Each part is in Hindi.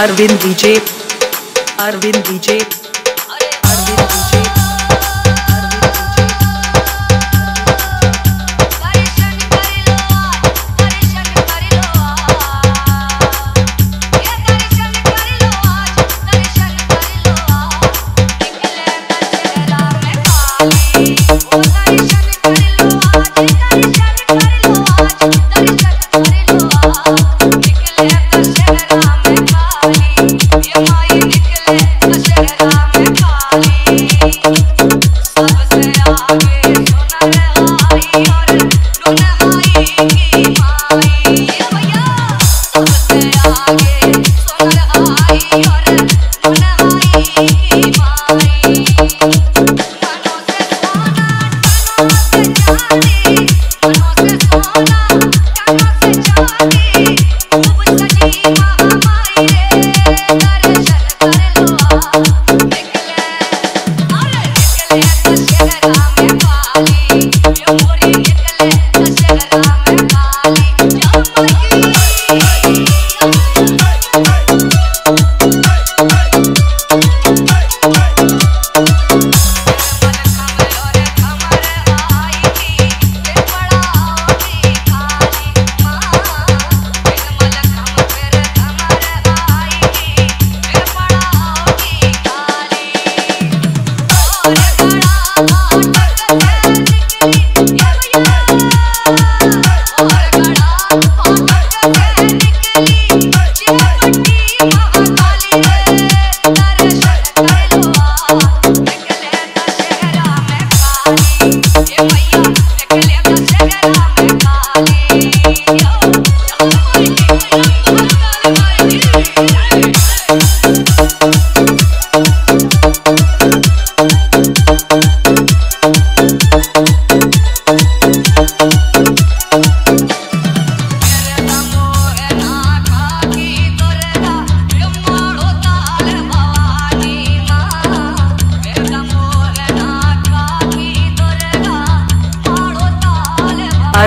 अरविंद विजय अरविंद विजय करेगी वो कुछ करेगी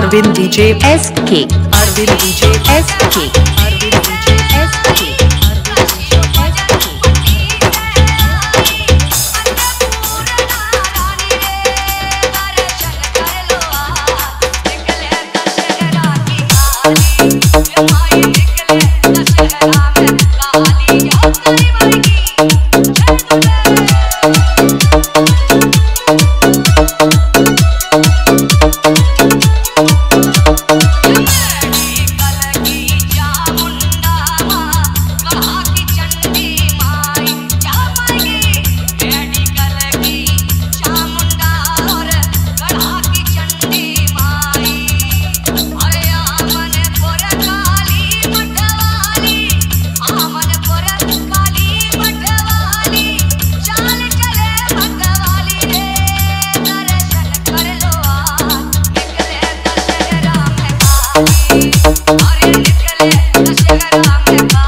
Arvind DJ SK Arvind DJ SK और ये नशे का काम करना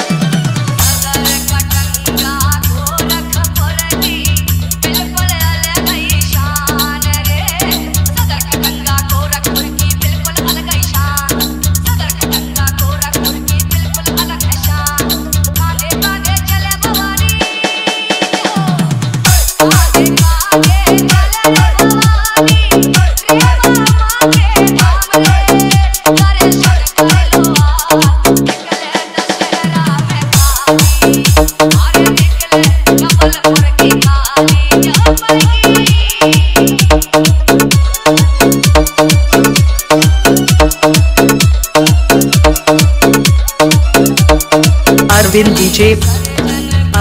Arvind ji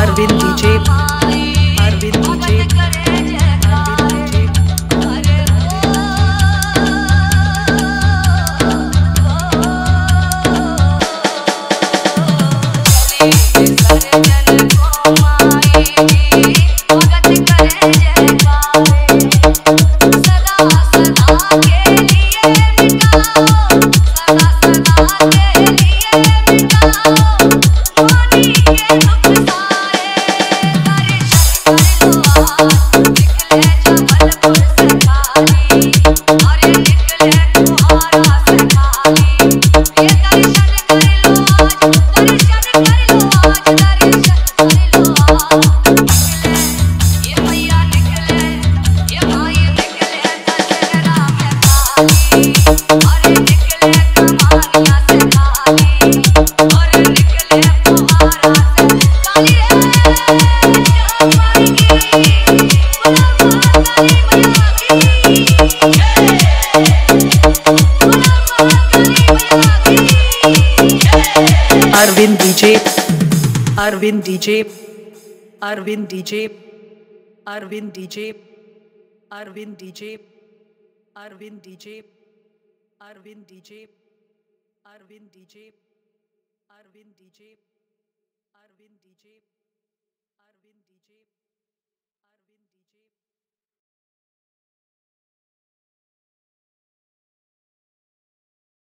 Arvind ji Arvind DJ Arvind DJ Arvind DJ Arvind DJ Arvind DJ Arvind DJ Arvind DJ Arvind DJ Arvind DJ Arvind DJ Arvind DJ